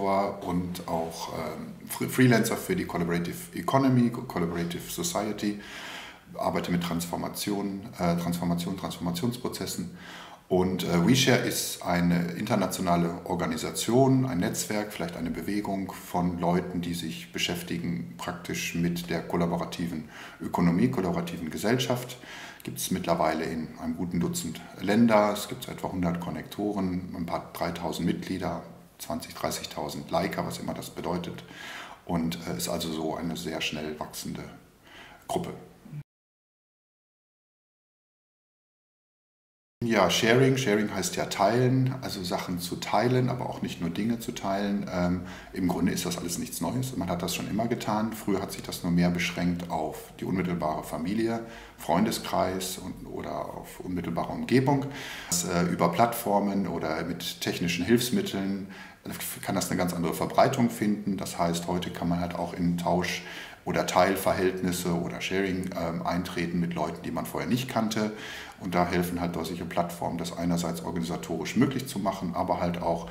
Connector und auch ähm, Freelancer für die Collaborative Economy, Collaborative Society. Arbeite mit Transformation, äh, Transformation, Transformationsprozessen. Und äh, WeShare ist eine internationale Organisation, ein Netzwerk, vielleicht eine Bewegung von Leuten, die sich beschäftigen praktisch mit der kollaborativen Ökonomie, kollaborativen Gesellschaft gibt es mittlerweile in einem guten Dutzend Länder. Es gibt etwa 100 Konnektoren, ein paar 3000 Mitglieder, 20.000, 30.000 Liker, was immer das bedeutet. Und äh, ist also so eine sehr schnell wachsende Gruppe. Ja, Sharing. Sharing heißt ja teilen, also Sachen zu teilen, aber auch nicht nur Dinge zu teilen. Ähm, Im Grunde ist das alles nichts Neues. Man hat das schon immer getan. Früher hat sich das nur mehr beschränkt auf die unmittelbare Familie, Freundeskreis und, oder auf unmittelbare Umgebung. Das, äh, über Plattformen oder mit technischen Hilfsmitteln kann das eine ganz andere Verbreitung finden. Das heißt, heute kann man halt auch in Tausch oder Teilverhältnisse oder Sharing ähm, eintreten mit Leuten, die man vorher nicht kannte. Und da helfen halt solche Plattformen, das einerseits organisatorisch möglich zu machen, aber halt auch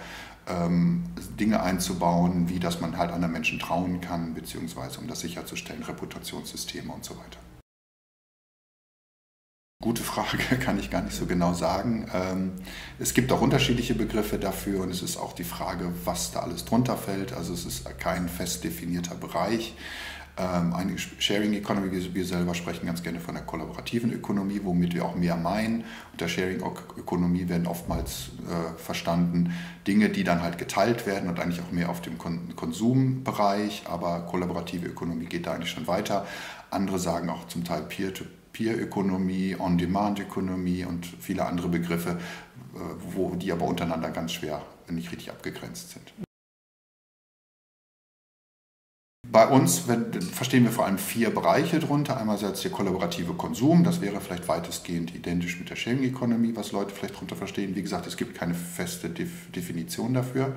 ähm, Dinge einzubauen, wie dass man halt anderen Menschen trauen kann, beziehungsweise um das sicherzustellen, Reputationssysteme und so weiter. Gute Frage, kann ich gar nicht so genau sagen. Ähm, es gibt auch unterschiedliche Begriffe dafür und es ist auch die Frage, was da alles drunter fällt. Also es ist kein fest definierter Bereich. Ähm, eine Sharing Economy, wir selber sprechen ganz gerne von der kollaborativen Ökonomie, womit wir auch mehr meinen. Unter Sharing Ökonomie werden oftmals äh, verstanden Dinge, die dann halt geteilt werden und eigentlich auch mehr auf dem Kon Konsumbereich, aber kollaborative Ökonomie geht da eigentlich schon weiter. Andere sagen auch zum Teil Peer-to-Peer-Ökonomie, On-Demand-Ökonomie und viele andere Begriffe, äh, wo die aber untereinander ganz schwer nicht richtig abgegrenzt sind. Bei uns verstehen wir vor allem vier Bereiche darunter. Einerseits der kollaborative Konsum, das wäre vielleicht weitestgehend identisch mit der Sharing Economy, was Leute vielleicht darunter verstehen. Wie gesagt, es gibt keine feste Definition dafür.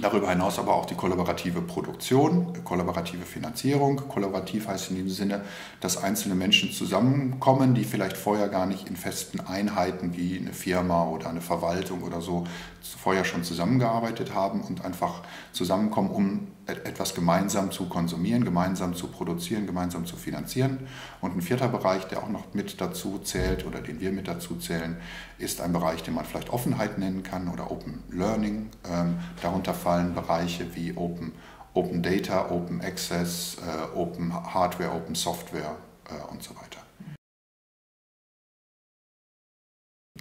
Darüber hinaus aber auch die kollaborative Produktion, kollaborative Finanzierung. Kollaborativ heißt in dem Sinne, dass einzelne Menschen zusammenkommen, die vielleicht vorher gar nicht in festen Einheiten wie eine Firma oder eine Verwaltung oder so vorher schon zusammengearbeitet haben und einfach zusammenkommen, um etwas gemeinsam zu konsumieren, gemeinsam zu produzieren, gemeinsam zu finanzieren. Und ein vierter Bereich, der auch noch mit dazu zählt oder den wir mit dazu zählen, ist ein Bereich, den man vielleicht Offenheit nennen kann oder Open Learning. Ähm, darunter fallen Bereiche wie Open, Open Data, Open Access, äh, Open Hardware, Open Software äh, und so weiter.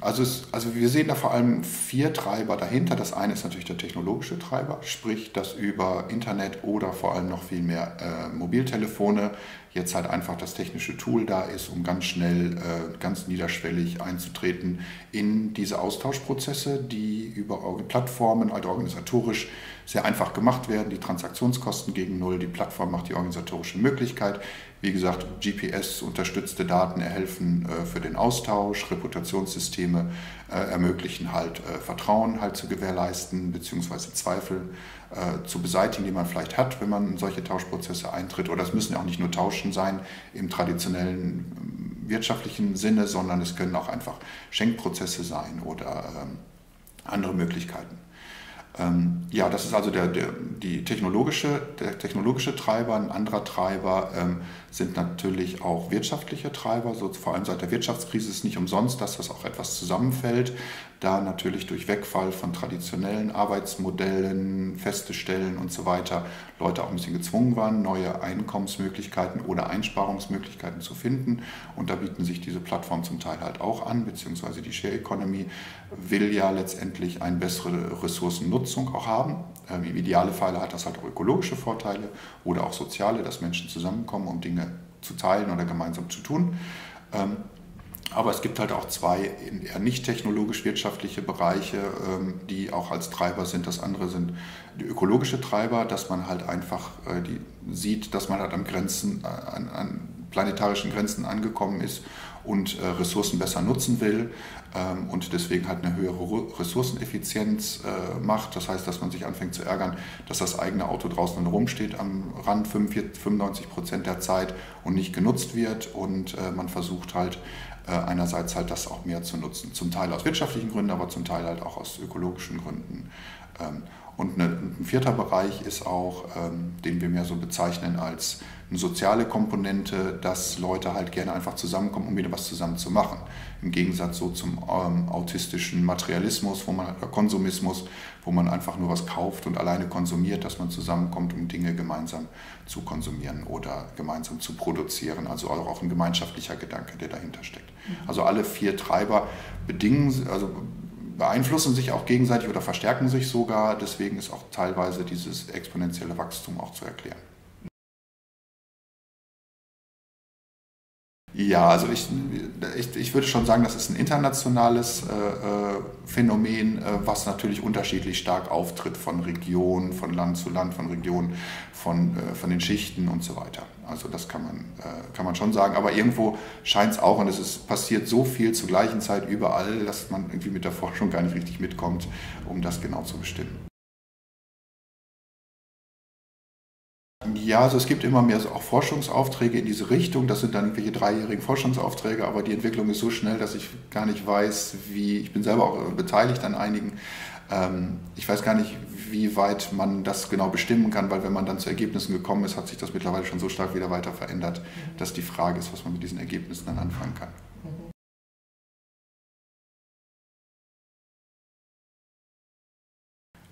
Also, es, also wir sehen da vor allem vier Treiber dahinter. Das eine ist natürlich der technologische Treiber, sprich, dass über Internet oder vor allem noch viel mehr äh, Mobiltelefone jetzt halt einfach das technische Tool da ist, um ganz schnell, äh, ganz niederschwellig einzutreten in diese Austauschprozesse, die über Plattformen, also organisatorisch sehr einfach gemacht werden. Die Transaktionskosten gegen Null, die Plattform macht die organisatorische Möglichkeit. Wie gesagt, GPS-unterstützte Daten erhelfen äh, für den Austausch, Reputationssysteme äh, ermöglichen halt äh, Vertrauen halt zu gewährleisten, beziehungsweise Zweifel äh, zu beseitigen, die man vielleicht hat, wenn man in solche Tauschprozesse eintritt. Oder es müssen ja auch nicht nur Tauschen sein im traditionellen ähm, wirtschaftlichen Sinne, sondern es können auch einfach Schenkprozesse sein oder ähm, andere Möglichkeiten. Ähm, ja, das ist also der, der, die technologische, der technologische Treiber. Ein anderer Treiber ähm, sind natürlich auch wirtschaftliche Treiber. So, vor allem seit der Wirtschaftskrise ist nicht umsonst, dass das auch etwas zusammenfällt da natürlich durch Wegfall von traditionellen Arbeitsmodellen, feste Stellen und so weiter Leute auch ein bisschen gezwungen waren, neue Einkommensmöglichkeiten oder Einsparungsmöglichkeiten zu finden. Und da bieten sich diese Plattformen zum Teil halt auch an, beziehungsweise die Share Economy will ja letztendlich eine bessere Ressourcennutzung auch haben. Ähm, Im idealen Fall hat das halt auch ökologische Vorteile oder auch soziale, dass Menschen zusammenkommen, um Dinge zu teilen oder gemeinsam zu tun. Ähm, aber es gibt halt auch zwei eher nicht technologisch-wirtschaftliche Bereiche, ähm, die auch als Treiber sind. Das andere sind die ökologische Treiber, dass man halt einfach äh, die sieht, dass man halt an Grenzen, äh, an, an planetarischen Grenzen angekommen ist und äh, Ressourcen besser nutzen will und deswegen halt eine höhere Ressourceneffizienz äh, macht. Das heißt, dass man sich anfängt zu ärgern, dass das eigene Auto draußen rumsteht am Rand 45, 95 Prozent der Zeit und nicht genutzt wird und äh, man versucht halt äh, einerseits halt das auch mehr zu nutzen. Zum Teil aus wirtschaftlichen Gründen, aber zum Teil halt auch aus ökologischen Gründen. Und ein vierter Bereich ist auch, ähm, den wir mehr so bezeichnen als eine soziale Komponente, dass Leute halt gerne einfach zusammenkommen, um wieder was zusammen zu machen. Im Gegensatz so zum ähm, autistischen Materialismus, wo man oder Konsumismus, wo man einfach nur was kauft und alleine konsumiert, dass man zusammenkommt, um Dinge gemeinsam zu konsumieren oder gemeinsam zu produzieren. Also auch ein gemeinschaftlicher Gedanke, der dahinter steckt. Mhm. Also alle vier Treiber bedingen, also beeinflussen sich auch gegenseitig oder verstärken sich sogar. Deswegen ist auch teilweise dieses exponentielle Wachstum auch zu erklären. Ja, also ich, ich, ich würde schon sagen, das ist ein internationales äh, äh, Phänomen, äh, was natürlich unterschiedlich stark auftritt von Region, von Land zu Land, von Region, von, äh, von den Schichten und so weiter. Also das kann man, äh, kann man schon sagen. Aber irgendwo scheint es auch, und es ist, passiert so viel zur gleichen Zeit überall, dass man irgendwie mit der Forschung gar nicht richtig mitkommt, um das genau zu bestimmen. Ja, also es gibt immer mehr auch Forschungsaufträge in diese Richtung. Das sind dann irgendwelche dreijährigen Forschungsaufträge, aber die Entwicklung ist so schnell, dass ich gar nicht weiß, wie, ich bin selber auch beteiligt an einigen. Ähm, ich weiß gar nicht, wie weit man das genau bestimmen kann, weil wenn man dann zu Ergebnissen gekommen ist, hat sich das mittlerweile schon so stark wieder weiter verändert, dass die Frage ist, was man mit diesen Ergebnissen dann anfangen kann.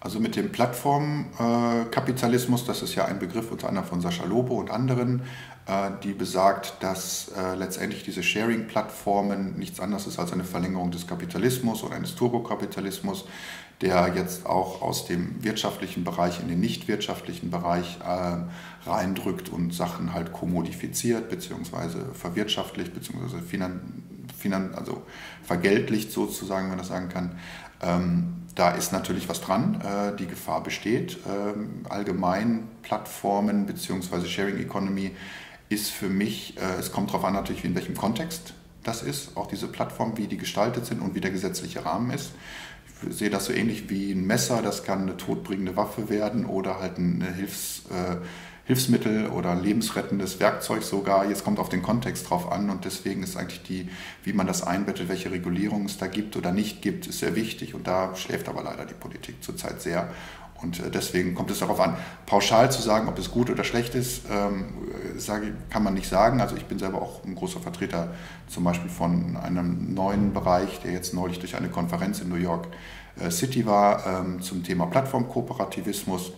Also mit dem Plattformkapitalismus, das ist ja ein Begriff unter anderem von Sascha Lobo und anderen, äh, die besagt, dass äh, letztendlich diese Sharing-Plattformen nichts anderes ist als eine Verlängerung des Kapitalismus oder eines Turbokapitalismus, der jetzt auch aus dem wirtschaftlichen Bereich in den nicht wirtschaftlichen Bereich äh, reindrückt und Sachen halt kommodifiziert bzw. verwirtschaftlicht bzw. Finan, finan, also vergeltlicht sozusagen, wenn man das sagen kann. Da ist natürlich was dran, äh, die Gefahr besteht. Ähm, allgemein Plattformen bzw. Sharing Economy ist für mich, äh, es kommt darauf an natürlich, in welchem Kontext das ist, auch diese Plattformen, wie die gestaltet sind und wie der gesetzliche Rahmen ist. Ich sehe das so ähnlich wie ein Messer, das kann eine todbringende Waffe werden oder halt eine Hilfs, äh, Hilfsmittel oder lebensrettendes Werkzeug sogar. Jetzt kommt auf den Kontext drauf an und deswegen ist eigentlich die, wie man das einbettet, welche Regulierung es da gibt oder nicht gibt, ist sehr wichtig und da schläft aber leider die Politik zurzeit sehr. Und äh, deswegen kommt es darauf an, pauschal zu sagen, ob es gut oder schlecht ist, ähm, sage, kann man nicht sagen. Also ich bin selber auch ein großer Vertreter zum Beispiel von einem neuen Bereich, der jetzt neulich durch eine Konferenz in New York äh, City war ähm, zum Thema Plattformkooperativismus.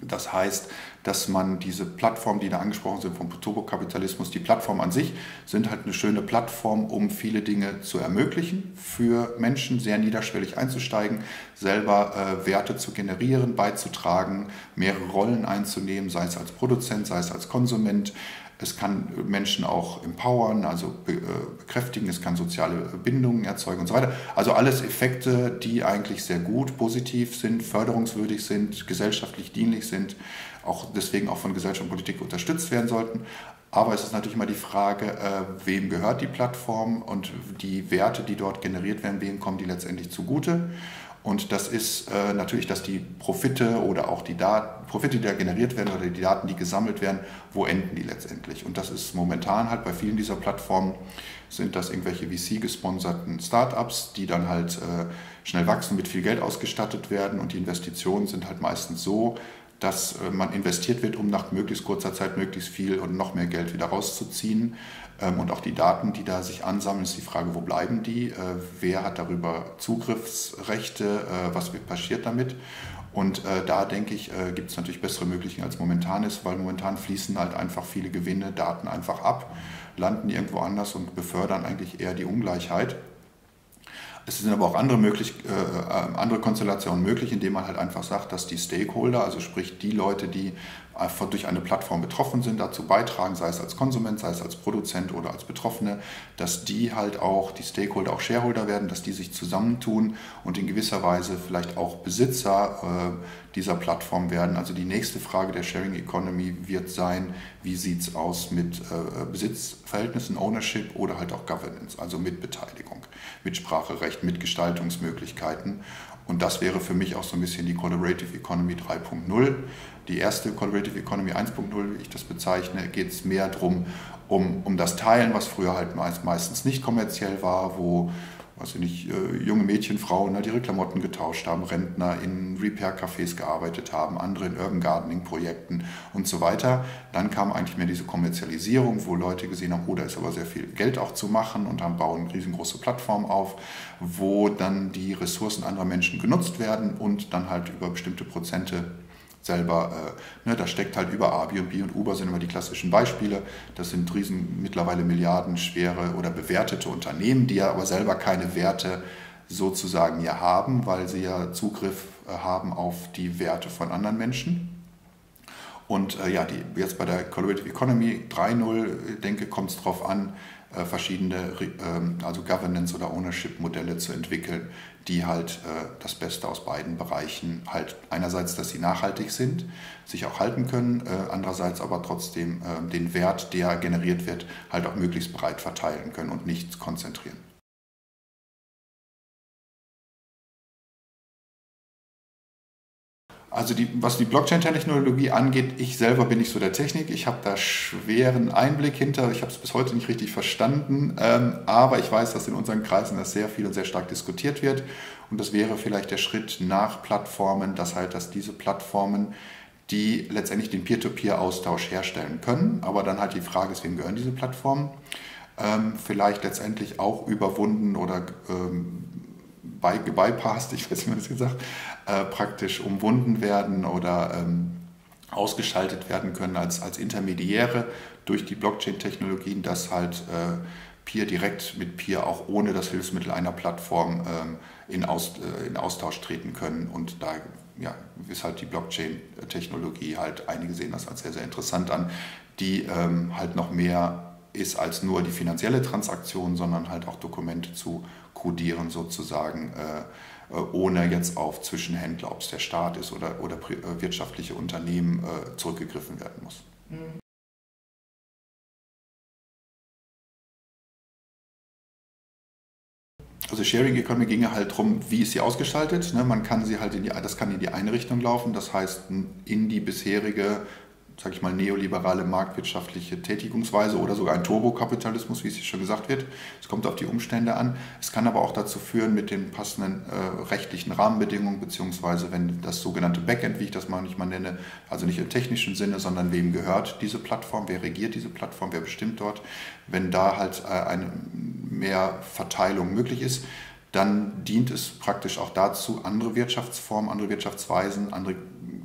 Das heißt, dass man diese Plattformen, die da angesprochen sind vom Turbokapitalismus, die Plattformen an sich sind halt eine schöne Plattform, um viele Dinge zu ermöglichen, für Menschen sehr niederschwellig einzusteigen, selber äh, Werte zu generieren, beizutragen, mehrere Rollen einzunehmen, sei es als Produzent, sei es als Konsument, es kann Menschen auch empowern, also äh, bekräftigen, es kann soziale Bindungen erzeugen und so weiter. Also alles Effekte, die eigentlich sehr gut, positiv sind, förderungswürdig sind, gesellschaftlich dienlich sind, auch deswegen auch von Gesellschaft und Politik unterstützt werden sollten. Aber es ist natürlich immer die Frage, äh, wem gehört die Plattform und die Werte, die dort generiert werden, wem kommen die letztendlich zugute. Und das ist äh, natürlich, dass die Profite oder auch die Daten, Profite, die da generiert werden oder die Daten, die gesammelt werden, wo enden die letztendlich? Und das ist momentan halt bei vielen dieser Plattformen sind das irgendwelche VC-gesponserten Startups, die dann halt äh, schnell wachsen, mit viel Geld ausgestattet werden und die Investitionen sind halt meistens so, dass äh, man investiert wird, um nach möglichst kurzer Zeit möglichst viel und noch mehr Geld wieder rauszuziehen. Ähm, und auch die Daten, die da sich ansammeln, ist die Frage, wo bleiben die? Äh, wer hat darüber Zugriffsrechte? Äh, was passiert damit? Und da denke ich, gibt es natürlich bessere Möglichkeiten als momentan ist, weil momentan fließen halt einfach viele Gewinne, Daten einfach ab, landen irgendwo anders und befördern eigentlich eher die Ungleichheit. Es sind aber auch andere, möglich, äh, andere Konstellationen möglich, indem man halt einfach sagt, dass die Stakeholder, also sprich die Leute, die einfach durch eine Plattform betroffen sind, dazu beitragen, sei es als Konsument, sei es als Produzent oder als Betroffene, dass die halt auch, die Stakeholder auch Shareholder werden, dass die sich zusammentun und in gewisser Weise vielleicht auch Besitzer äh, dieser Plattform werden. Also die nächste Frage der Sharing Economy wird sein, wie sieht es aus mit äh, Besitzverhältnissen, Ownership oder halt auch Governance, also mit Beteiligung, mit Spracherecht, mit Gestaltungsmöglichkeiten. Und das wäre für mich auch so ein bisschen die Collaborative Economy 3.0. Die erste Collaborative Economy 1.0, wie ich das bezeichne, geht es mehr darum, um, um das Teilen, was früher halt meistens nicht kommerziell war, wo weiß ich nicht, äh, junge Mädchen, Frauen die ihre Klamotten getauscht haben, Rentner in Repair-Cafés gearbeitet haben, andere in Urban Gardening-Projekten und so weiter. Dann kam eigentlich mehr diese Kommerzialisierung, wo Leute gesehen haben, oh, da ist aber sehr viel Geld auch zu machen und dann bauen riesengroße Plattformen auf, wo dann die Ressourcen anderer Menschen genutzt werden und dann halt über bestimmte Prozente selber, äh, ne, da steckt halt über Airbnb und Uber sind immer die klassischen Beispiele. Das sind riesen, mittlerweile milliardenschwere oder bewertete Unternehmen, die ja aber selber keine Werte sozusagen ja haben, weil sie ja Zugriff äh, haben auf die Werte von anderen Menschen. Und äh, ja, die, jetzt bei der Collaborative Economy 3.0, denke, kommt es darauf an, äh, verschiedene ähm, also Governance- oder Ownership-Modelle zu entwickeln, die halt äh, das Beste aus beiden Bereichen halt einerseits, dass sie nachhaltig sind, sich auch halten können, äh, andererseits aber trotzdem den Wert, der generiert wird, halt auch möglichst breit verteilen können und nichts konzentrieren. Also die, was die Blockchain-Technologie angeht, ich selber bin nicht so der Technik. Ich habe da schweren Einblick hinter. Ich habe es bis heute nicht richtig verstanden. Ähm, aber ich weiß, dass in unseren Kreisen das sehr viel und sehr stark diskutiert wird. Und das wäre vielleicht der Schritt nach Plattformen, dass halt, dass diese Plattformen, die letztendlich den Peer-to-Peer-Austausch herstellen können, aber dann halt die Frage ist, wem gehören diese Plattformen, ähm, vielleicht letztendlich auch überwunden oder ähm, bypassed, ich weiß nicht, wie man das gesagt, äh, praktisch umwunden werden oder ähm, ausgeschaltet werden können als, als Intermediäre durch die Blockchain-Technologien, dass halt äh, Peer direkt mit Peer auch ohne das Hilfsmittel einer Plattform ähm, in, Aus, äh, in Austausch treten können. Und da ja, ist halt die Blockchain-Technologie halt, einige sehen das als sehr, sehr interessant an, die ähm, halt noch mehr ist als nur die finanzielle Transaktion, sondern halt auch Dokumente zu kodieren sozusagen, äh, äh, ohne jetzt auf Zwischenhändler, ob es der Staat ist oder, oder äh, wirtschaftliche Unternehmen, zurückgegriffen werden muss. Also Sharing Economy ginge halt darum, wie ist sie ausgestaltet. Ne? Man kann sie halt in die, das kann in die eine Richtung laufen, das heißt in die bisherige sage ich mal, neoliberale marktwirtschaftliche Tätigungsweise oder sogar ein Turbokapitalismus, wie es schon gesagt wird. Es kommt auf die Umstände an. Es kann aber auch dazu führen, mit den passenden äh, rechtlichen Rahmenbedingungen, beziehungsweise wenn das sogenannte Backend, wie ich das mal nicht mal nenne, also nicht im technischen Sinne, sondern wem gehört diese Plattform, wer regiert diese Plattform, wer bestimmt dort, wenn da halt äh, eine mehr Verteilung möglich ist, dann dient es praktisch auch dazu, andere Wirtschaftsformen, andere Wirtschaftsweisen, andere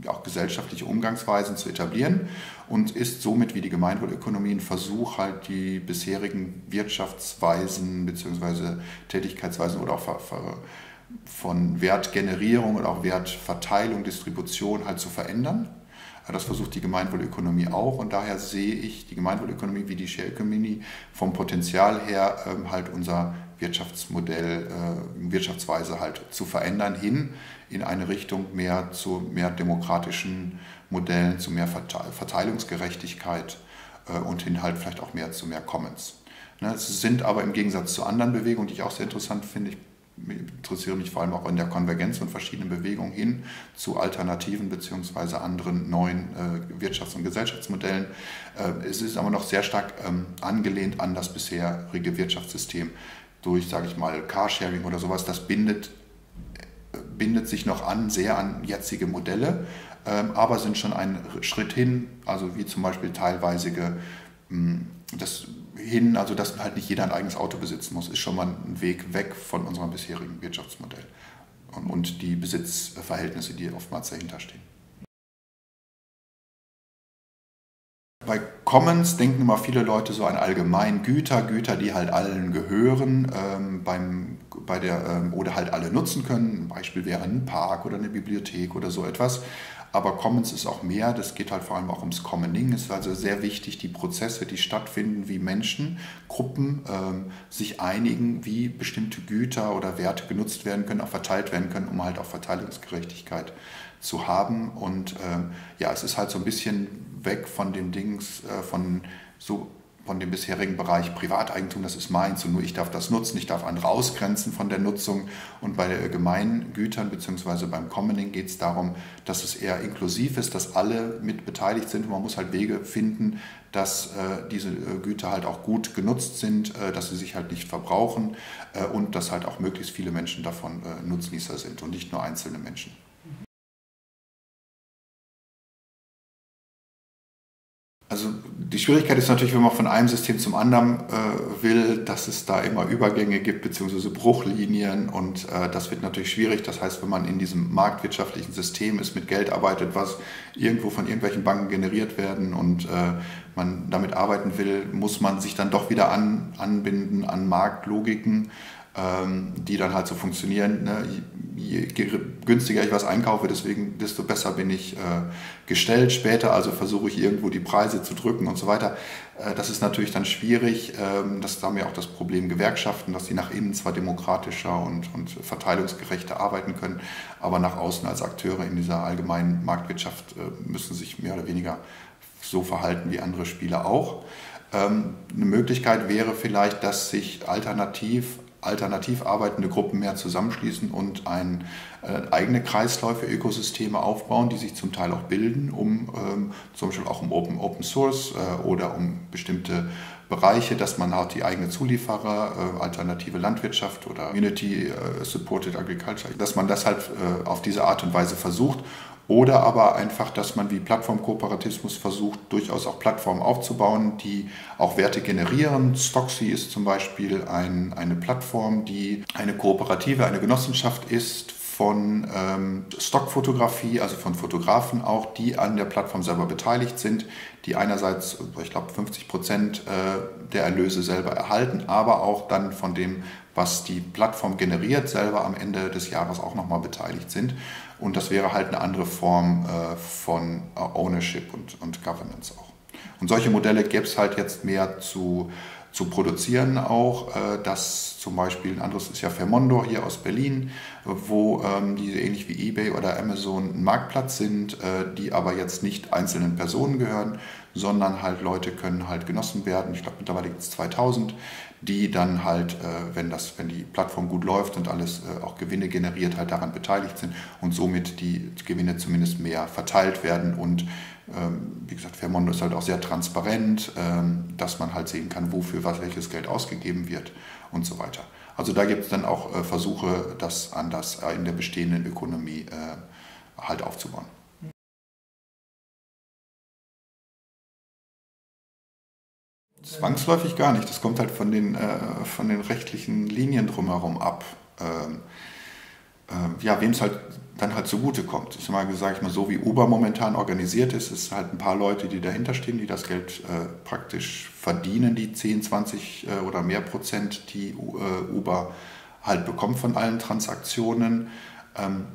auch gesellschaftliche Umgangsweisen zu etablieren und ist somit wie die Gemeinwohlökonomie ein Versuch, halt die bisherigen Wirtschaftsweisen bzw. Tätigkeitsweisen oder auch von Wertgenerierung oder auch Wertverteilung, Distribution halt zu verändern. Das versucht die Gemeinwohlökonomie auch und daher sehe ich die Gemeinwohlökonomie wie die Share Economy vom Potenzial her ähm, halt unser Wirtschaftsmodell, äh, Wirtschaftsweise halt zu verändern hin in eine Richtung mehr zu mehr demokratischen Modellen, zu mehr Verteilungsgerechtigkeit äh, und hin halt vielleicht auch mehr zu mehr Commons. Ne, es sind aber im Gegensatz zu anderen Bewegungen, die ich auch sehr interessant finde, ich interessiere mich vor allem auch in der Konvergenz von verschiedenen Bewegungen hin zu alternativen bzw. anderen neuen äh, Wirtschafts- und Gesellschaftsmodellen. Äh, es ist aber noch sehr stark ähm, angelehnt an das bisherige Wirtschaftssystem durch, sage ich mal, Carsharing oder sowas. Das bindet bindet sich noch an, sehr an jetzige Modelle, ähm, aber sind schon einen Schritt hin, also wie zum Beispiel teilweise hm, das hin, also dass halt nicht jeder ein eigenes Auto besitzen muss, ist schon mal ein Weg weg von unserem bisherigen Wirtschaftsmodell und, und die Besitzverhältnisse, die oftmals dahinter stehen. Bei Commons denken immer viele Leute so an allgemein Güter, Güter, die halt allen gehören ähm, beim, bei der, ähm, oder halt alle nutzen können. Ein Beispiel wäre ein Park oder eine Bibliothek oder so etwas. Aber Commons ist auch mehr, das geht halt vor allem auch ums Commoning. Es ist also sehr wichtig, die Prozesse, die stattfinden, wie Menschen, Gruppen ähm, sich einigen, wie bestimmte Güter oder Werte genutzt werden können, auch verteilt werden können, um halt auch Verteilungsgerechtigkeit zu haben. Und ähm, ja, es ist halt so ein bisschen weg von dem Dings, äh, von so von dem bisherigen Bereich Privateigentum, das ist meins und nur ich darf das nutzen, ich darf andere ausgrenzen von der Nutzung. Und bei Gemeingütern bzw. beim Commoning geht es darum, dass es eher inklusiv ist, dass alle mit beteiligt sind. Und man muss halt Wege finden, dass äh, diese äh, Güter halt auch gut genutzt sind, äh, dass sie sich halt nicht verbrauchen äh, und dass halt auch möglichst viele Menschen davon äh, Nutznießer sind und nicht nur einzelne Menschen. Die Schwierigkeit ist natürlich, wenn man von einem System zum anderen äh, will, dass es da immer Übergänge gibt bzw. Bruchlinien und äh, das wird natürlich schwierig. Das heißt, wenn man in diesem marktwirtschaftlichen System ist, mit Geld arbeitet, was irgendwo von irgendwelchen Banken generiert werden und äh, man damit arbeiten will, muss man sich dann doch wieder an, anbinden an Marktlogiken die dann halt so funktionieren. Ne? Je, je, günstiger ich was einkaufe, deswegen desto besser bin ich äh, gestellt später, also versuche ich irgendwo die Preise zu drücken und so weiter. Äh, das ist natürlich dann schwierig. Ähm, das haben ja auch das Problem Gewerkschaften, dass sie nach innen zwar demokratischer und, und verteilungsgerechter arbeiten können, aber nach außen als Akteure in dieser allgemeinen Marktwirtschaft äh, müssen sich mehr oder weniger so verhalten wie andere Spieler auch. Ähm, eine Möglichkeit wäre vielleicht, dass sich alternativ alternativ arbeitende Gruppen mehr zusammenschließen und ein, äh, eigene Kreisläufe, Ökosysteme aufbauen, die sich zum Teil auch bilden, um ähm, zum Beispiel auch um Open, Open Source äh, oder um bestimmte Bereiche, dass man halt die eigene Zulieferer, äh, alternative Landwirtschaft oder Community äh, Supported Agriculture, dass man das halt äh, auf diese Art und Weise versucht oder aber einfach, dass man wie Plattformkooperatismus versucht, durchaus auch Plattformen aufzubauen, die auch Werte generieren. Stocksy ist zum Beispiel ein, eine Plattform, die eine Kooperative, eine Genossenschaft ist von ähm, Stockfotografie, also von Fotografen auch, die an der Plattform selber beteiligt sind, die einerseits, ich glaube, 50 Prozent äh, der Erlöse selber erhalten, aber auch dann von dem, was die Plattform generiert, selber am Ende des Jahres auch nochmal beteiligt sind. Und das wäre halt eine andere Form äh, von äh, Ownership und, und Governance auch. Und solche Modelle gäbe es halt jetzt mehr zu, zu produzieren auch. Äh, das zum Beispiel, ein anderes ist ja Fermondo hier aus Berlin, wo ähm, die ähnlich wie eBay oder Amazon ein Marktplatz sind, die aber jetzt nicht einzelnen Personen gehören, sondern halt Leute können halt genossen werden. Ich glaube, mittlerweile gibt es 2000, die dann halt, äh, wenn, das, wenn die Plattform gut läuft und alles äh, auch Gewinne generiert, halt daran beteiligt sind und somit die Gewinne zumindest mehr verteilt werden. Und ähm, wie gesagt, Fairmondo ist halt auch sehr transparent, ähm, dass man halt sehen kann, wofür was welches Geld ausgegeben wird und so weiter. Also da gibt es dann auch äh, Versuche, das anders in der bestehenden Ökonomie halt aufzubauen. Zwangsläufig gar nicht. Das kommt halt von den, äh, von den rechtlichen Linien drumherum ab. Ähm, äh, ja, wem es halt dann halt zugute kommt. Ich sage mal, ich mal so, wie Uber momentan organisiert ist, ist halt ein paar Leute, die dahinter stehen, die das Geld äh, praktisch verdienen, die 10, 20 äh, oder mehr Prozent, die äh, Uber halt bekommt von allen Transaktionen. Ähm,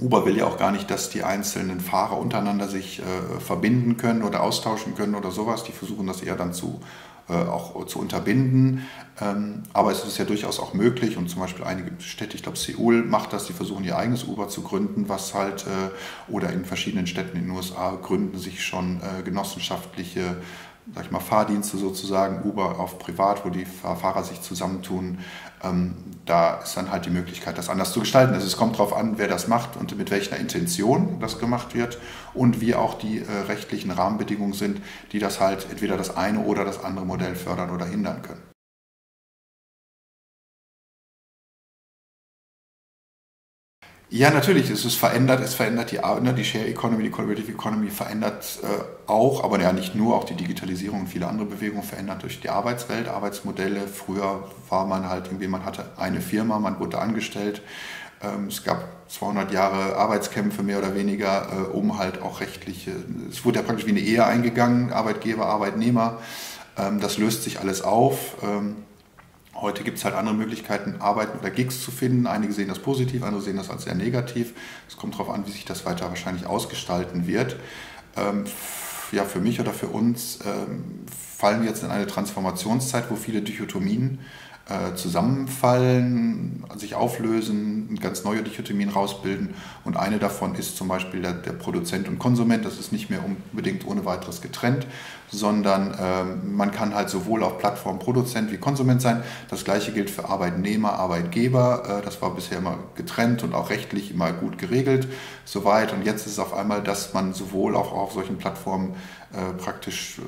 Uber will ja auch gar nicht, dass die einzelnen Fahrer untereinander sich äh, verbinden können oder austauschen können oder sowas. Die versuchen das eher dann zu, äh, auch zu unterbinden. Ähm, aber es ist ja durchaus auch möglich und zum Beispiel einige Städte, ich glaube Seoul macht das, die versuchen ihr eigenes Uber zu gründen, was halt, äh, oder in verschiedenen Städten in den USA gründen sich schon äh, genossenschaftliche sag ich mal, Fahrdienste sozusagen, Uber auf Privat, wo die Fahrer sich zusammentun, ähm, da ist dann halt die Möglichkeit, das anders zu gestalten. Also es kommt darauf an, wer das macht und mit welcher Intention das gemacht wird und wie auch die äh, rechtlichen Rahmenbedingungen sind, die das halt entweder das eine oder das andere Modell fördern oder hindern können. Ja, natürlich, es ist verändert, es verändert die, ne, die Share Economy, die Collaborative Economy verändert äh, auch, aber ja nicht nur, auch die Digitalisierung und viele andere Bewegungen verändert durch die Arbeitswelt, Arbeitsmodelle. Früher war man halt irgendwie, man hatte eine Firma, man wurde angestellt. Ähm, es gab 200 Jahre Arbeitskämpfe mehr oder weniger, äh, um halt auch rechtliche, es wurde ja praktisch wie eine Ehe eingegangen, Arbeitgeber, Arbeitnehmer. Ähm, das löst sich alles auf. Ähm, Heute gibt es halt andere Möglichkeiten, Arbeiten oder Gigs zu finden. Einige sehen das positiv, andere sehen das als sehr negativ. Es kommt darauf an, wie sich das weiter wahrscheinlich ausgestalten wird. Ähm, ja, für mich oder für uns ähm, fallen jetzt in eine Transformationszeit, wo viele Dichotomien äh, zusammenfallen, sich auflösen, ganz neue Dichotomien rausbilden. Und eine davon ist zum Beispiel der, der Produzent und Konsument. Das ist nicht mehr unbedingt ohne weiteres getrennt, sondern äh, man kann halt sowohl auf Plattform Produzent wie Konsument sein. Das gleiche gilt für Arbeitnehmer, Arbeitgeber. Äh, das war bisher immer getrennt und auch rechtlich immer gut geregelt, soweit. Und jetzt ist es auf einmal, dass man sowohl auch auf solchen Plattformen äh, praktisch äh,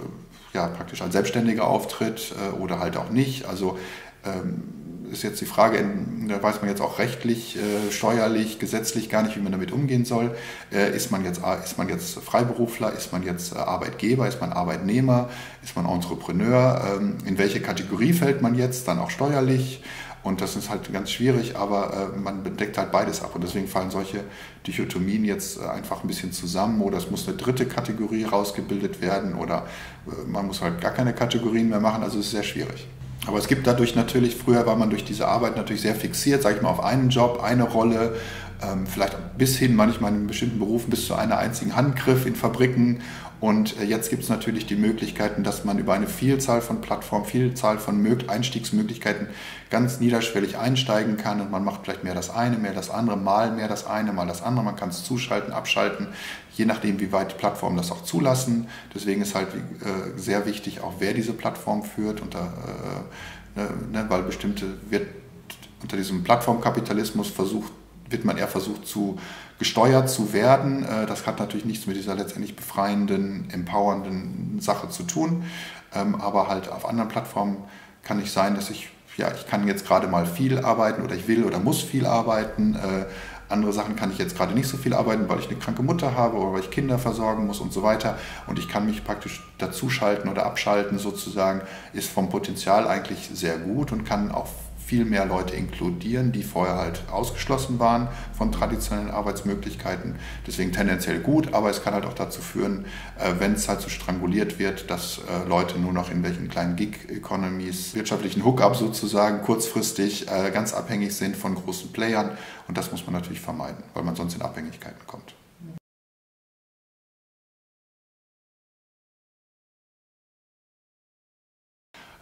ja, praktisch als Selbstständiger auftritt oder halt auch nicht. Also ist jetzt die Frage, da weiß man jetzt auch rechtlich, äh, steuerlich, gesetzlich gar nicht, wie man damit umgehen soll. Äh, ist, man jetzt, ist man jetzt Freiberufler, ist man jetzt äh, Arbeitgeber, ist man Arbeitnehmer, ist man Entrepreneur? Ähm, in welche Kategorie fällt man jetzt, dann auch steuerlich? Und das ist halt ganz schwierig, aber äh, man bedeckt halt beides ab. Und deswegen fallen solche Dichotomien jetzt äh, einfach ein bisschen zusammen. Oder es muss eine dritte Kategorie rausgebildet werden. Oder äh, man muss halt gar keine Kategorien mehr machen. Also es ist sehr schwierig. Aber es gibt dadurch natürlich, früher war man durch diese Arbeit natürlich sehr fixiert, sage ich mal, auf einen Job, eine Rolle, ähm, vielleicht bis hin manchmal in bestimmten Berufen bis zu einer einzigen Handgriff in Fabriken. Und äh, jetzt gibt es natürlich die Möglichkeiten, dass man über eine Vielzahl von Plattformen, Vielzahl von Einstiegsmöglichkeiten ganz niederschwellig einsteigen kann. Und man macht vielleicht mehr das eine, mehr das andere, mal mehr das eine, mal das andere. Man kann es zuschalten, abschalten, je nachdem, wie weit die Plattformen das auch zulassen. Deswegen ist halt äh, sehr wichtig, auch wer diese Plattform führt. Unter, äh, ne, ne, weil bestimmte wird unter diesem Plattformkapitalismus versucht, wird man eher versucht zu gesteuert zu werden. Äh, das hat natürlich nichts mit dieser letztendlich befreienden, empowernden Sache zu tun. Ähm, aber halt auf anderen Plattformen kann ich sein, dass ich, ja, ich kann jetzt gerade mal viel arbeiten oder ich will oder muss viel arbeiten. Äh, andere Sachen kann ich jetzt gerade nicht so viel arbeiten, weil ich eine kranke Mutter habe oder weil ich Kinder versorgen muss und so weiter. Und ich kann mich praktisch dazuschalten oder abschalten sozusagen, ist vom Potenzial eigentlich sehr gut und kann auch viel mehr Leute inkludieren, die vorher halt ausgeschlossen waren von traditionellen Arbeitsmöglichkeiten. Deswegen tendenziell gut, aber es kann halt auch dazu führen, äh, wenn es halt so stranguliert wird, dass äh, Leute nur noch in welchen kleinen Gig-Economies, wirtschaftlichen Hookup sozusagen, kurzfristig äh, ganz abhängig sind von großen Playern. Und das muss man natürlich vermeiden, weil man sonst in Abhängigkeiten kommt.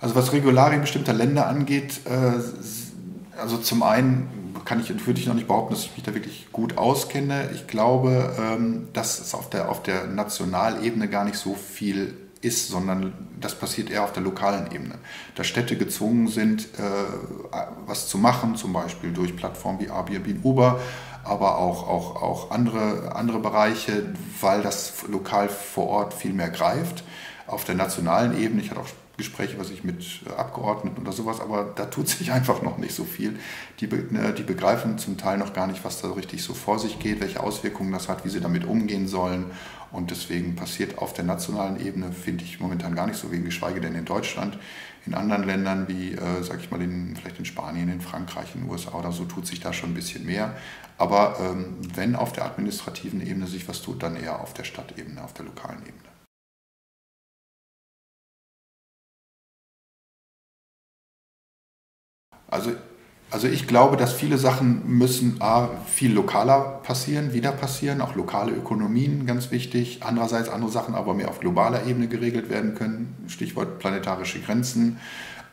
Also was Regularien bestimmter Länder angeht, äh, also zum einen kann ich, würde ich noch nicht behaupten, dass ich mich da wirklich gut auskenne. Ich glaube, ähm, dass es auf der, auf der Nationalebene gar nicht so viel ist, sondern das passiert eher auf der lokalen Ebene. Dass Städte gezwungen sind, äh, was zu machen, zum Beispiel durch Plattformen wie Airbnb und Uber, aber auch, auch, auch andere, andere Bereiche, weil das lokal vor Ort viel mehr greift. Auf der nationalen Ebene, ich hatte auch Gespräche, was ich mit äh, Abgeordneten oder sowas, aber da tut sich einfach noch nicht so viel. Die, ne, die begreifen zum Teil noch gar nicht, was da richtig so vor sich geht, welche Auswirkungen das hat, wie sie damit umgehen sollen. Und deswegen passiert auf der nationalen Ebene, finde ich, momentan gar nicht so wenig, geschweige denn in Deutschland. In anderen Ländern wie, äh, sag ich mal, in, vielleicht in Spanien, in Frankreich, in den USA oder so, tut sich da schon ein bisschen mehr. Aber ähm, wenn auf der administrativen Ebene sich was tut, dann eher auf der Stadtebene, auf der lokalen Ebene. Also, also ich glaube, dass viele Sachen müssen A, viel lokaler passieren, wieder passieren, auch lokale Ökonomien ganz wichtig. Andererseits andere Sachen aber mehr auf globaler Ebene geregelt werden können, Stichwort planetarische Grenzen.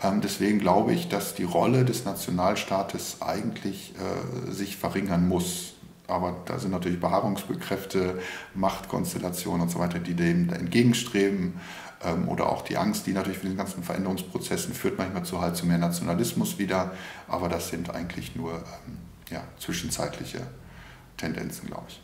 Ähm, deswegen glaube ich, dass die Rolle des Nationalstaates eigentlich äh, sich verringern muss. Aber da sind natürlich Beharrungskräfte, Machtkonstellationen und so weiter, die dem entgegenstreben. Ähm, oder auch die Angst, die natürlich für den ganzen Veränderungsprozessen führt manchmal zu halt zu mehr Nationalismus wieder. Aber das sind eigentlich nur ähm, ja, zwischenzeitliche Tendenzen, glaube ich.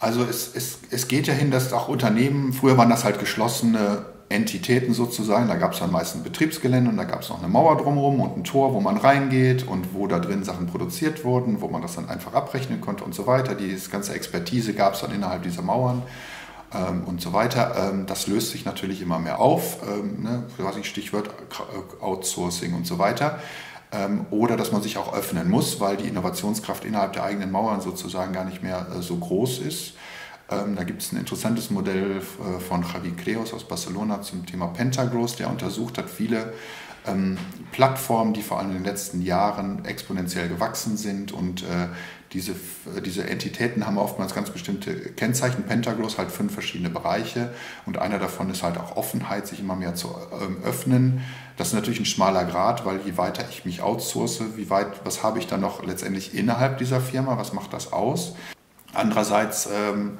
Also es, es, es geht ja hin, dass auch Unternehmen, früher waren das halt geschlossene Entitäten sozusagen. Da gab es dann meist ein Betriebsgelände und da gab es noch eine Mauer drumherum und ein Tor, wo man reingeht und wo da drin Sachen produziert wurden, wo man das dann einfach abrechnen konnte und so weiter. Die ganze Expertise gab es dann innerhalb dieser Mauern ähm, und so weiter. Ähm, das löst sich natürlich immer mehr auf. Ähm, ne? Stichwort Outsourcing und so weiter. Ähm, oder dass man sich auch öffnen muss, weil die Innovationskraft innerhalb der eigenen Mauern sozusagen gar nicht mehr äh, so groß ist. Ähm, da gibt es ein interessantes Modell äh, von Javi Creos aus Barcelona zum Thema Pentagross, der untersucht hat viele ähm, Plattformen, die vor allem in den letzten Jahren exponentiell gewachsen sind und äh, diese, diese Entitäten haben oftmals ganz bestimmte Kennzeichen. Pentagloss halt fünf verschiedene Bereiche und einer davon ist halt auch Offenheit, sich immer mehr zu ähm, öffnen. Das ist natürlich ein schmaler Grad, weil je weiter ich mich outsource, wie weit, was habe ich dann noch letztendlich innerhalb dieser Firma, was macht das aus? Andererseits ähm,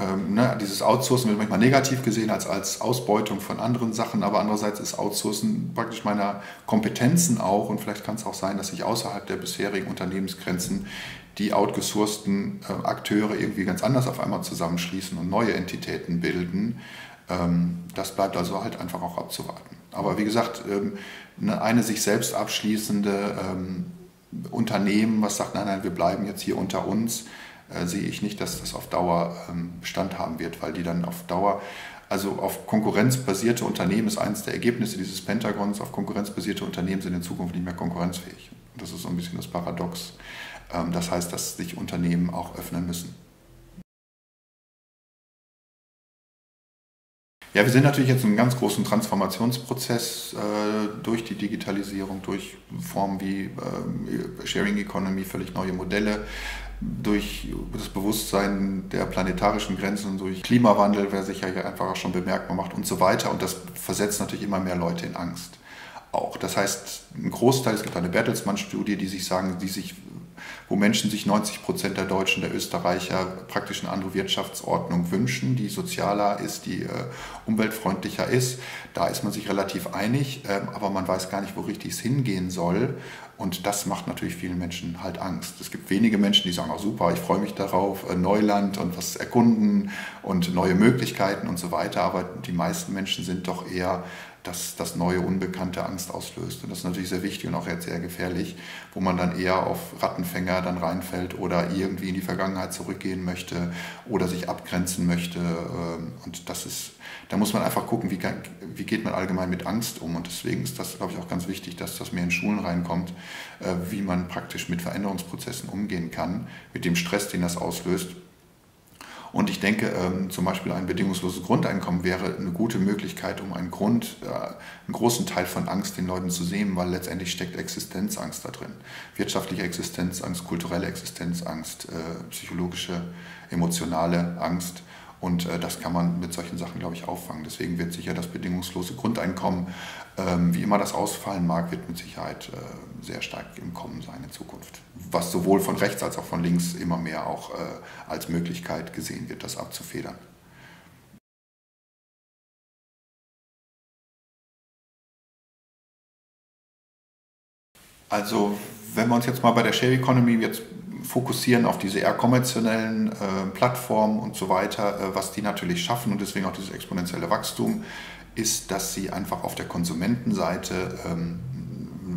ähm, ne, dieses Outsourcen wird manchmal negativ gesehen als, als Ausbeutung von anderen Sachen, aber andererseits ist Outsourcen praktisch meiner Kompetenzen auch und vielleicht kann es auch sein, dass ich außerhalb der bisherigen Unternehmensgrenzen die outgesourcten äh, Akteure irgendwie ganz anders auf einmal zusammenschließen und neue Entitäten bilden. Ähm, das bleibt also halt einfach auch abzuwarten. Aber wie gesagt, ähm, eine, eine sich selbst abschließende ähm, Unternehmen, was sagt, nein, nein, wir bleiben jetzt hier unter uns, äh, sehe ich nicht, dass das auf Dauer ähm, Bestand haben wird, weil die dann auf Dauer, also auf konkurrenzbasierte Unternehmen ist eines der Ergebnisse dieses Pentagons, auf konkurrenzbasierte Unternehmen sind in Zukunft nicht mehr konkurrenzfähig. Das ist so ein bisschen das Paradox. Ähm, das heißt, dass sich Unternehmen auch öffnen müssen. Ja, wir sind natürlich jetzt in einem ganz großen Transformationsprozess äh, durch die Digitalisierung, durch Formen wie äh, Sharing Economy, völlig neue Modelle, durch das Bewusstsein der planetarischen Grenzen, durch Klimawandel, wer sich ja einfach auch schon bemerkbar macht und so weiter. Und das versetzt natürlich immer mehr Leute in Angst. Auch. Das heißt, ein Großteil, es gibt eine Bertelsmann-Studie, die sich sagen, die sich wo Menschen sich 90 Prozent der Deutschen, der Österreicher praktisch eine andere Wirtschaftsordnung wünschen, die sozialer ist, die äh, umweltfreundlicher ist. Da ist man sich relativ einig, äh, aber man weiß gar nicht, wo richtig es hingehen soll. Und das macht natürlich vielen Menschen halt Angst. Es gibt wenige Menschen, die sagen, oh, super, ich freue mich darauf, äh, Neuland und was erkunden und neue Möglichkeiten und so weiter. Aber die meisten Menschen sind doch eher dass das neue Unbekannte Angst auslöst. Und das ist natürlich sehr wichtig und auch jetzt sehr gefährlich, wo man dann eher auf Rattenfänger dann reinfällt oder irgendwie in die Vergangenheit zurückgehen möchte oder sich abgrenzen möchte. Ähm, und das ist, da muss man einfach gucken, wie, wie geht man allgemein mit Angst um. Und deswegen ist das, glaube ich, auch ganz wichtig, dass das mehr in Schulen reinkommt, äh, wie man praktisch mit Veränderungsprozessen umgehen kann, mit dem Stress, den das auslöst und ich denke, ähm, zum Beispiel ein bedingungsloses Grundeinkommen wäre eine gute Möglichkeit, um einen Grund, äh, einen großen Teil von Angst den Leuten zu sehen, weil letztendlich steckt Existenzangst da drin. Wirtschaftliche Existenzangst, kulturelle Existenzangst, äh, psychologische, emotionale Angst. Und äh, das kann man mit solchen Sachen, glaube ich, auffangen. Deswegen wird sicher das bedingungslose Grundeinkommen, ähm, wie immer das ausfallen mag, wird mit Sicherheit äh, sehr stark im Kommen sein in Zukunft. Was sowohl von rechts als auch von links immer mehr auch äh, als Möglichkeit gesehen wird, das abzufedern. Also wenn wir uns jetzt mal bei der Share Economy jetzt fokussieren auf diese eher konventionellen äh, Plattformen und so weiter, äh, was die natürlich schaffen und deswegen auch dieses exponentielle Wachstum, ist, dass sie einfach auf der Konsumentenseite ähm,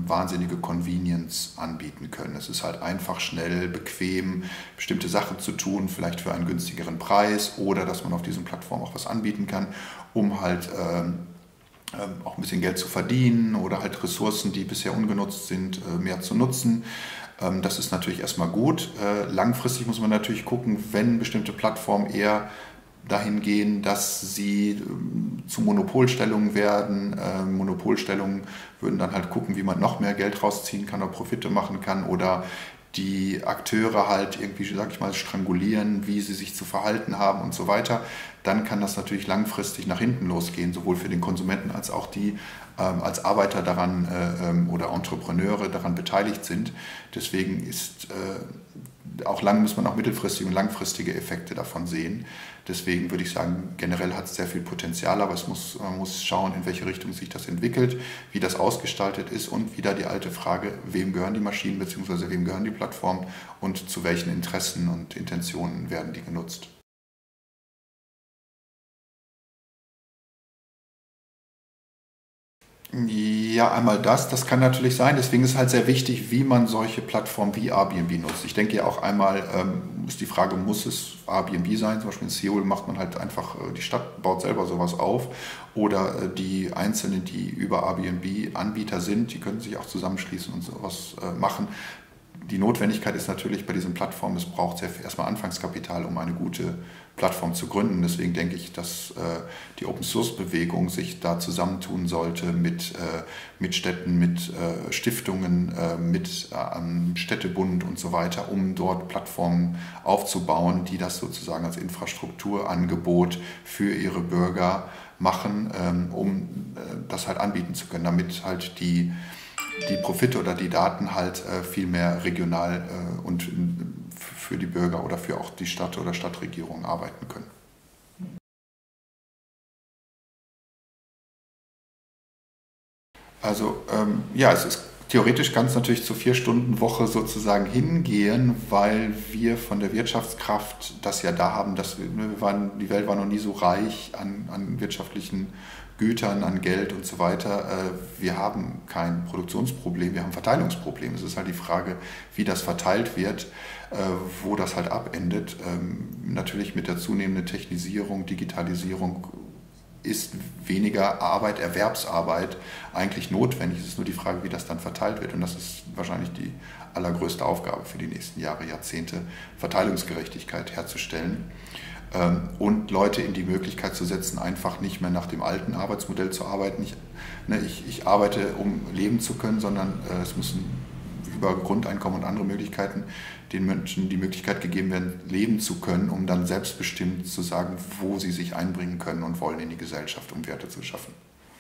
wahnsinnige Convenience anbieten können. Es ist halt einfach, schnell, bequem, bestimmte Sachen zu tun, vielleicht für einen günstigeren Preis oder dass man auf diesen Plattformen auch was anbieten kann, um halt ähm, ähm, auch ein bisschen Geld zu verdienen oder halt Ressourcen, die bisher ungenutzt sind, äh, mehr zu nutzen. Ähm, das ist natürlich erstmal gut. Äh, langfristig muss man natürlich gucken, wenn bestimmte Plattformen eher dahin gehen, dass sie ähm, zu Monopolstellungen werden. Monopolstellungen würden dann halt gucken, wie man noch mehr Geld rausziehen kann oder Profite machen kann oder die Akteure halt irgendwie, sag ich mal, strangulieren, wie sie sich zu verhalten haben und so weiter, dann kann das natürlich langfristig nach hinten losgehen, sowohl für den Konsumenten als auch die ähm, als Arbeiter daran äh, ähm, oder Entrepreneure daran beteiligt sind. Deswegen ist äh, auch lang muss man auch mittelfristige und langfristige Effekte davon sehen. Deswegen würde ich sagen, generell hat es sehr viel Potenzial, aber es muss, man muss schauen, in welche Richtung sich das entwickelt, wie das ausgestaltet ist und wieder die alte Frage, wem gehören die Maschinen bzw. wem gehören die Plattformen und zu welchen Interessen und Intentionen werden die genutzt. Ja, einmal das, das kann natürlich sein. Deswegen ist halt sehr wichtig, wie man solche Plattformen wie Airbnb nutzt. Ich denke ja auch einmal ähm, ist die Frage, muss es Airbnb sein? Zum Beispiel in Seoul macht man halt einfach, äh, die Stadt baut selber sowas auf. Oder äh, die Einzelnen, die über Airbnb Anbieter sind, die können sich auch zusammenschließen und sowas äh, machen die Notwendigkeit ist natürlich bei diesen Plattformen, es braucht sehr erstmal Anfangskapital, um eine gute Plattform zu gründen. Deswegen denke ich, dass äh, die Open Source Bewegung sich da zusammentun sollte mit, äh, mit Städten, mit äh, Stiftungen, äh, mit äh, Städtebund und so weiter, um dort Plattformen aufzubauen, die das sozusagen als Infrastrukturangebot für ihre Bürger machen, ähm, um äh, das halt anbieten zu können, damit halt die die Profite oder die Daten halt äh, viel mehr regional äh, und für die Bürger oder für auch die Stadt oder Stadtregierung arbeiten können. Also ähm, ja, es ist theoretisch es natürlich zur Vier-Stunden-Woche sozusagen hingehen, weil wir von der Wirtschaftskraft das ja da haben, dass wir, wir waren, die Welt war noch nie so reich an, an wirtschaftlichen Gütern, an Geld und so weiter. Äh, wir haben kein Produktionsproblem, wir haben ein Verteilungsproblem. Es ist halt die Frage, wie das verteilt wird, äh, wo das halt abendet. Ähm, natürlich mit der zunehmenden Technisierung, Digitalisierung ist weniger Arbeit, Erwerbsarbeit eigentlich notwendig. Es ist nur die Frage, wie das dann verteilt wird. Und das ist wahrscheinlich die allergrößte Aufgabe für die nächsten Jahre, Jahrzehnte, Verteilungsgerechtigkeit herzustellen. Ähm, und Leute in die Möglichkeit zu setzen, einfach nicht mehr nach dem alten Arbeitsmodell zu arbeiten. Ich, ne, ich, ich arbeite, um leben zu können, sondern äh, es müssen über Grundeinkommen und andere Möglichkeiten den Menschen die Möglichkeit gegeben werden, leben zu können, um dann selbstbestimmt zu sagen, wo sie sich einbringen können und wollen in die Gesellschaft, um Werte zu schaffen.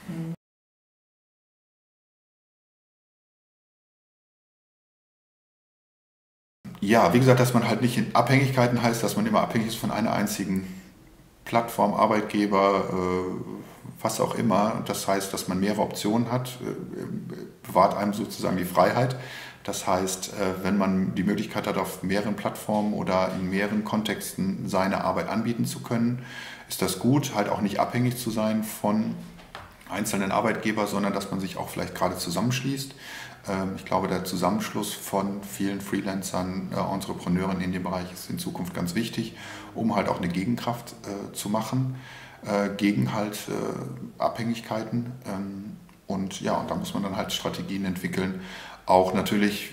Mhm. Ja, wie gesagt, dass man halt nicht in Abhängigkeiten heißt, dass man immer abhängig ist von einer einzigen Plattform, Arbeitgeber, äh, was auch immer. Das heißt, dass man mehrere Optionen hat, äh, bewahrt einem sozusagen die Freiheit. Das heißt, äh, wenn man die Möglichkeit hat, auf mehreren Plattformen oder in mehreren Kontexten seine Arbeit anbieten zu können, ist das gut, halt auch nicht abhängig zu sein von einzelnen Arbeitgebern, sondern dass man sich auch vielleicht gerade zusammenschließt. Ähm, ich glaube, der Zusammenschluss von vielen Freelancern, äh, Entrepreneuren in dem Bereich ist in Zukunft ganz wichtig, um halt auch eine Gegenkraft äh, zu machen äh, gegen halt Abhängigkeiten. Ähm, und ja, und da muss man dann halt Strategien entwickeln, auch natürlich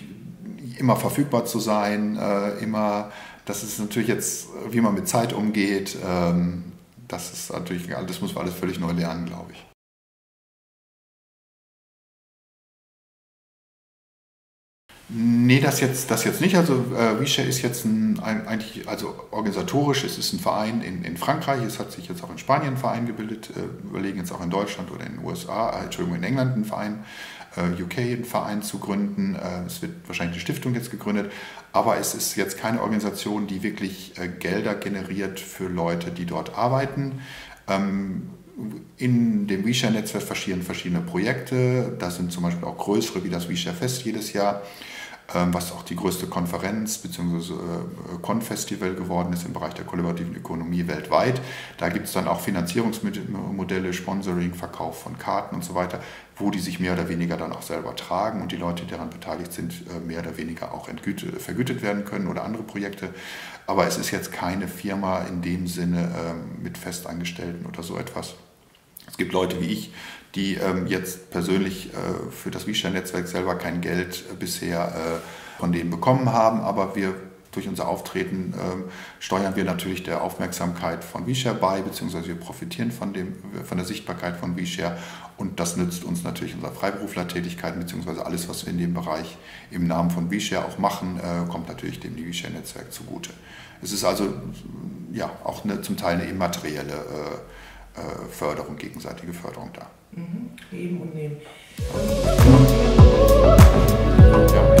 immer verfügbar zu sein, immer, das ist natürlich jetzt, wie man mit Zeit umgeht, ähm, das ist natürlich, das muss man alles völlig neu lernen, glaube ich. Nee, das jetzt, das jetzt nicht. Also äh, WeShare ist jetzt ein, ein, eigentlich, also organisatorisch, es ist ein Verein in, in Frankreich, es hat sich jetzt auch in Spanien ein Verein gebildet, äh, überlegen jetzt auch in Deutschland oder in den USA, äh, Entschuldigung, in England einen Verein, äh, UK einen Verein zu gründen. Äh, es wird wahrscheinlich eine Stiftung jetzt gegründet, aber es ist jetzt keine Organisation, die wirklich äh, Gelder generiert für Leute, die dort arbeiten. Ähm, in dem WeShare-Netzwerk verschiedene, verschiedene Projekte. Da sind zum Beispiel auch größere wie das WeShare Fest jedes Jahr. Ähm, was auch die größte Konferenz bzw. Äh, Con-Festival geworden ist im Bereich der kollaborativen Ökonomie weltweit. Da gibt es dann auch Finanzierungsmodelle, Sponsoring, Verkauf von Karten und so weiter, wo die sich mehr oder weniger dann auch selber tragen und die Leute, die daran beteiligt sind, äh, mehr oder weniger auch vergütet werden können oder andere Projekte. Aber es ist jetzt keine Firma in dem Sinne ähm, mit Festangestellten oder so etwas. Es gibt Leute wie ich, die ähm, jetzt persönlich äh, für das WeShare-Netzwerk selber kein Geld äh, bisher äh, von denen bekommen haben, aber wir durch unser Auftreten ähm, steuern wir natürlich der Aufmerksamkeit von WeShare bei, beziehungsweise wir profitieren von, dem, von der Sichtbarkeit von WeShare und das nützt uns natürlich unsere Freiberuflertätigkeiten, beziehungsweise alles, was wir in dem Bereich im Namen von WeShare auch machen, äh, kommt natürlich dem WeShare-Netzwerk zugute. Es ist also ja, auch eine, zum Teil eine immaterielle äh, Förderung, gegenseitige Förderung da. Mhm. Geben und nehmen. Ja.